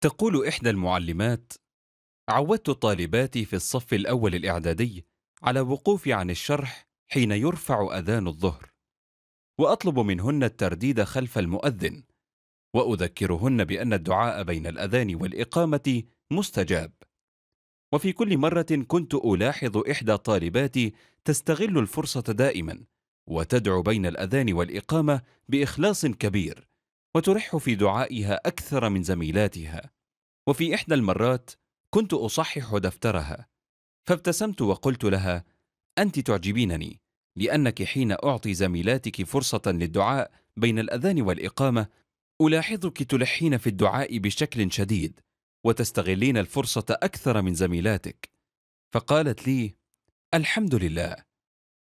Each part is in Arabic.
تقول إحدى المعلمات: عودت طالباتي في الصف الأول الإعدادي على وقوف عن الشرح حين يرفع أذان الظهر، وأطلب منهن الترديد خلف المؤذن، وأذكرهن بأن الدعاء بين الأذان والإقامة مستجاب. وفي كل مرة كنت ألاحظ إحدى طالباتي تستغل الفرصة دائما، وتدعو بين الأذان والإقامة بإخلاص كبير، وترح في دعائها أكثر من زميلاتها. وفي إحدى المرات كنت أصحح دفترها فابتسمت وقلت لها أنت تعجبينني لأنك حين أعطي زميلاتك فرصة للدعاء بين الأذان والإقامة ألاحظك تلحين في الدعاء بشكل شديد وتستغلين الفرصة أكثر من زميلاتك فقالت لي الحمد لله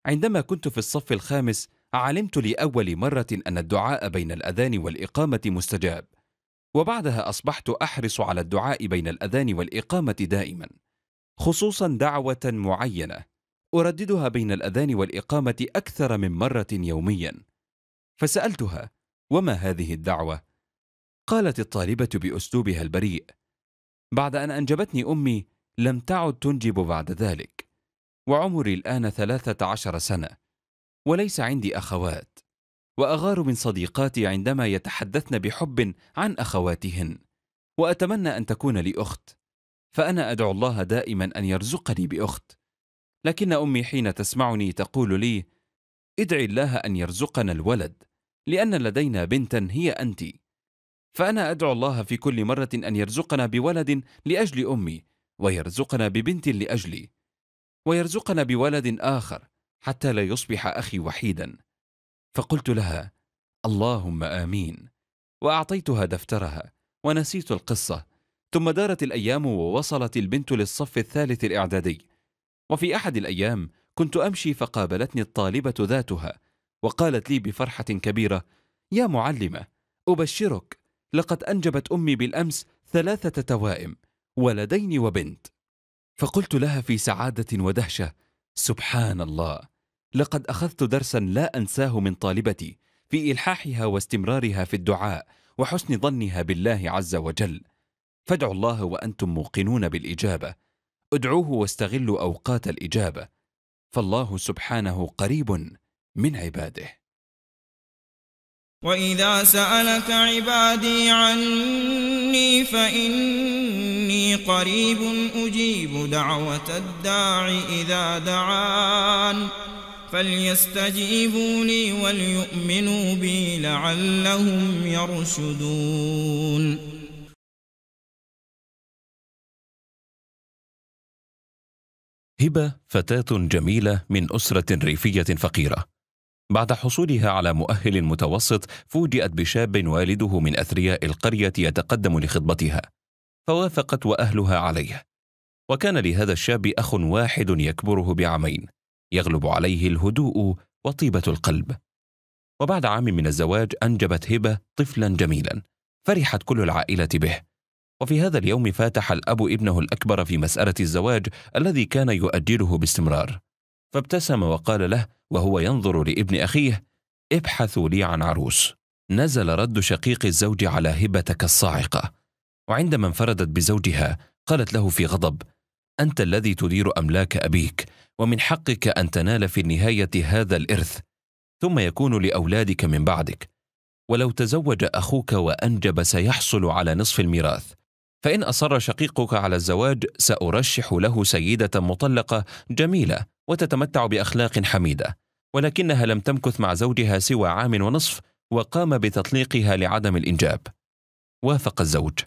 عندما كنت في الصف الخامس علمت لأول مرة أن الدعاء بين الأذان والإقامة مستجاب وبعدها أصبحت أحرص على الدعاء بين الأذان والإقامة دائما خصوصا دعوة معينة أرددها بين الأذان والإقامة أكثر من مرة يوميا فسألتها وما هذه الدعوة؟ قالت الطالبة بأسلوبها البريء بعد أن أنجبتني أمي لم تعد تنجب بعد ذلك وعمري الآن ثلاثة عشر سنة وليس عندي أخوات وأغار من صديقاتي عندما يتحدثن بحب عن أخواتهن وأتمنى أن تكون لي أخت فأنا أدعو الله دائما أن يرزقني بأخت لكن أمي حين تسمعني تقول لي ادعي الله أن يرزقنا الولد لأن لدينا بنتا هي أنت. فأنا أدعو الله في كل مرة أن يرزقنا بولد لأجل أمي ويرزقنا ببنت لأجلي ويرزقنا بولد آخر حتى لا يصبح أخي وحيدا. فقلت لها اللهم آمين. وأعطيتها دفترها ونسيت القصة. ثم دارت الأيام ووصلت البنت للصف الثالث الإعدادي. وفي أحد الأيام كنت أمشي فقابلتني الطالبة ذاتها وقالت لي بفرحة كبيرة يا معلمة أبشرك لقد أنجبت أمي بالأمس ثلاثة توائم ولدين وبنت. فقلت لها في سعادة ودهشة سبحان الله. لقد أخذت درسا لا أنساه من طالبتي في إلحاحها واستمرارها في الدعاء وحسن ظنها بالله عز وجل. فادعوا الله وأنتم موقنون بالإجابة. ادعوه واستغلوا أوقات الإجابة. فالله سبحانه قريب من عباده. وإذا سألك عبادي عني فإني قريب أجيب دعوة الداع إذا دعان. فليستجيبوا لي وليؤمنوا بي لعلهم يرشدون. هبة فتاة جميلة من أسرة ريفية فقيرة. بعد حصولها على مؤهل متوسط فوجئت بشاب والده من أثرياء القرية يتقدم لخطبتها. فوافقت وأهلها عليه. وكان لهذا الشاب أخ واحد يكبره بعامين. يغلب عليه الهدوء وطيبة القلب. وبعد عام من الزواج أنجبت هبة طفلا جميلا فرحت كل العائلة به. وفي هذا اليوم فاتح الأب ابنه الأكبر في مسألة الزواج الذي كان يؤجله باستمرار. فابتسم وقال له وهو ينظر لابن أخيه ابحثوا لي عن عروس. نزل رد شقيق الزوج على هبة كالصاعقة وعندما انفردت بزوجها قالت له في غضب أنت الذي تدير أملاك أبيك. ومن حقك أن تنال في النهاية هذا الإرث ثم يكون لأولادك من بعدك. ولو تزوج أخوك وأنجب سيحصل على نصف الميراث. فإن أصر شقيقك على الزواج سأرشح له سيدة مطلقة جميلة وتتمتع بأخلاق حميدة. ولكنها لم تمكث مع زوجها سوى عام ونصف وقام بتطليقها لعدم الإنجاب. وافق الزوج.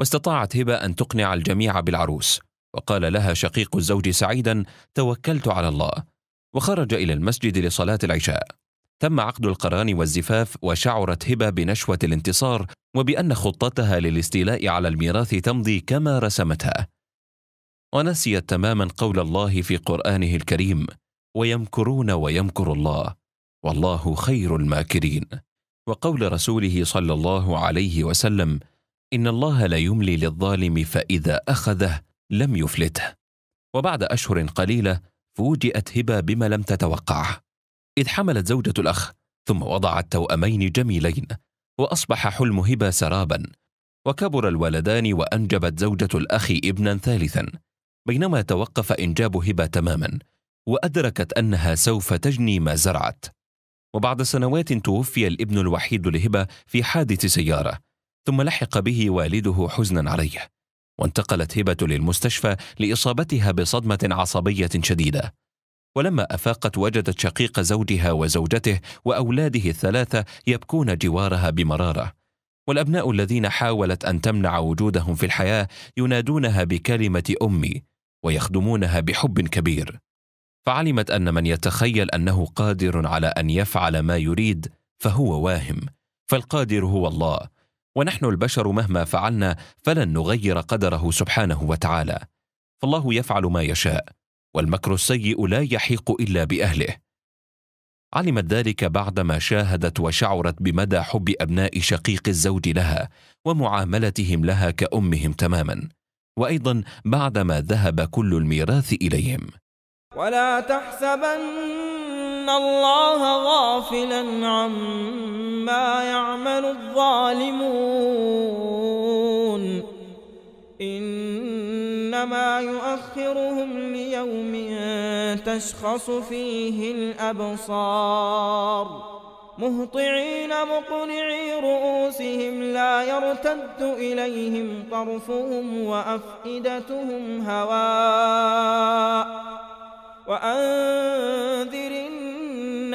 واستطاعت هبة أن تقنع الجميع بالعروس. وقال لها شقيق الزوج سعيدا توكلت على الله. وخرج إلى المسجد لصلاة العشاء. تم عقد القران والزفاف وشعرت هبة بنشوة الانتصار وبأن خطتها للاستيلاء على الميراث تمضي كما رسمتها. ونسيت تماما قول الله في قرآنه الكريم ويمكرون ويمكر الله والله خير الماكرين. وقول رسوله صلى الله عليه وسلم إن الله لا يملي للظالم فإذا أخذه لم يفلته. وبعد أشهر قليلة فوجئت هبة بما لم تتوقعه. إذ حملت زوجة الأخ ثم وضعت توأمين جميلين وأصبح حلم هبة سرابا. وكبر الولدان وأنجبت زوجة الأخ ابنا ثالثا. بينما توقف إنجاب هبة تماما وأدركت أنها سوف تجني ما زرعت. وبعد سنوات توفي الابن الوحيد لهبة في حادث سيارة ثم لحق به والده حزنا عليه. وانتقلت هبة للمستشفى لإصابتها بصدمة عصبية شديدة. ولما أفاقت وجدت شقيق زوجها وزوجته وأولاده الثلاثة يبكون جوارها بمرارة. والأبناء الذين حاولت أن تمنع وجودهم في الحياة ينادونها بكلمة أمي ويخدمونها بحب كبير. فعلمت أن من يتخيل أنه قادر على أن يفعل ما يريد فهو واهم فالقادر هو الله ونحن البشر مهما فعلنا فلن نغير قدره سبحانه وتعالى. فالله يفعل ما يشاء والمكر السيء لا يحيق إلا بأهله. علمت ذلك بعدما شاهدت وشعرت بمدى حب أبناء شقيق الزوج لها ومعاملتهم لها كأمهم تماما. وأيضا بعدما ذهب كل الميراث إليهم. ولا تحسبن الله غافلا عما يعمل الظالمون إنما يؤخرهم ليوم تشخص فيه الأبصار مهطعين مقنعي رؤوسهم لا يرتد إليهم طرفهم وأفئدتهم هواء وأنذر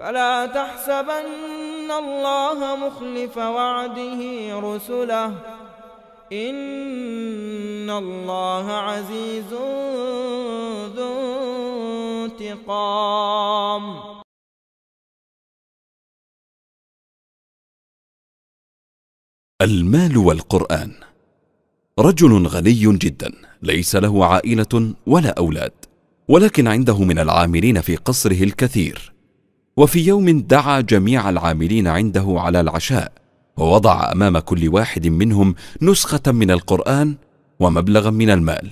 فلا تحسبن الله مخلف وعده رسله. إن الله عزيز ذو انتقام. المال والقرآن. رجل غني جدا ليس له عائلة ولا أولاد ولكن عنده من العاملين في قصره الكثير. وفي يوم دعا جميع العاملين عنده على العشاء ووضع أمام كل واحد منهم نسخة من القرآن ومبلغا من المال.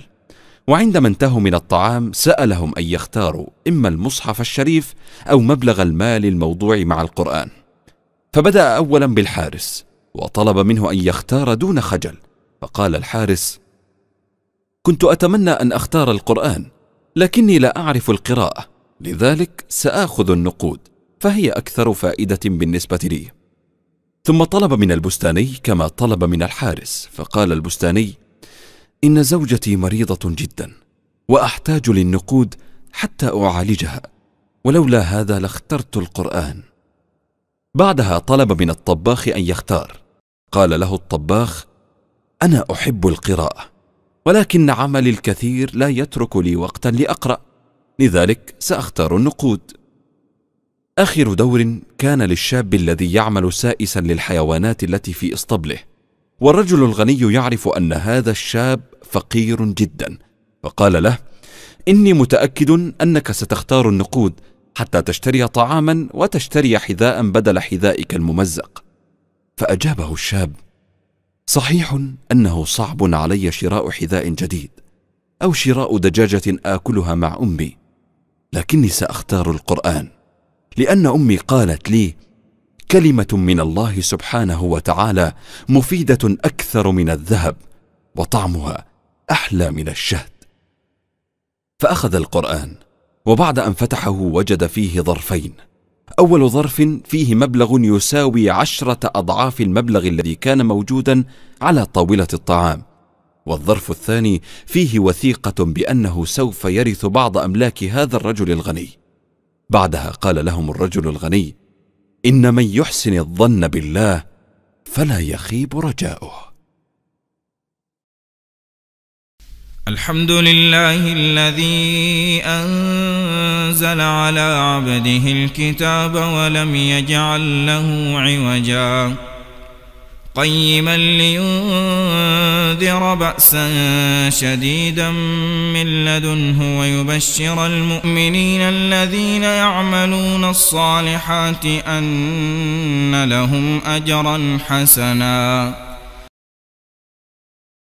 وعندما انتهوا من الطعام سألهم أن يختاروا إما المصحف الشريف أو مبلغ المال الموضوع مع القرآن. فبدأ اولا بالحارس وطلب منه أن يختار دون خجل. فقال الحارس كنت أتمنى أن أختار القرآن لكني لا أعرف القراءة لذلك سآخذ النقود. فهي أكثر فائدة بالنسبة لي. ثم طلب من البستاني كما طلب من الحارس فقال البستاني إن زوجتي مريضة جدا وأحتاج للنقود حتى أعالجها ولولا هذا لاخترت القرآن. بعدها طلب من الطباخ أن يختار. قال له الطباخ أنا أحب القراءة ولكن عملي الكثير لا يترك لي وقتا لأقرأ لذلك سأختار النقود. آخر دور كان للشاب الذي يعمل سائسا للحيوانات التي في اسطبله والرجل الغني يعرف أن هذا الشاب فقير جدا. فقال له إني متأكد أنك ستختار النقود حتى تشتري طعاما وتشتري حذاء بدل حذائك الممزق. فأجابه الشاب صحيح أنه صعب علي شراء حذاء جديد أو شراء دجاجة آكلها مع أمي لكني سأختار القرآن. لأن أمي قالت لي كلمة من الله سبحانه وتعالى مفيدة أكثر من الذهب وطعمها أحلى من الشهد. فأخذ القرآن وبعد أن فتحه وجد فيه ظرفين. أول ظرف فيه مبلغ يساوي عشرة أضعاف المبلغ الذي كان موجودا على طاولة الطعام. والظرف الثاني فيه وثيقة بأنه سوف يرث بعض أملاك هذا الرجل الغني. بعدها قال لهم الرجل الغني إن من يحسن الظن بالله فلا يخيب رجاؤه. الحمد لله الذي أنزل على عبده الكتاب ولم يجعل له عوجا. قيما لينذر بأسا شديدا من لدنه ويبشر المؤمنين الذين يعملون الصالحات أن لهم أجرا حسنا.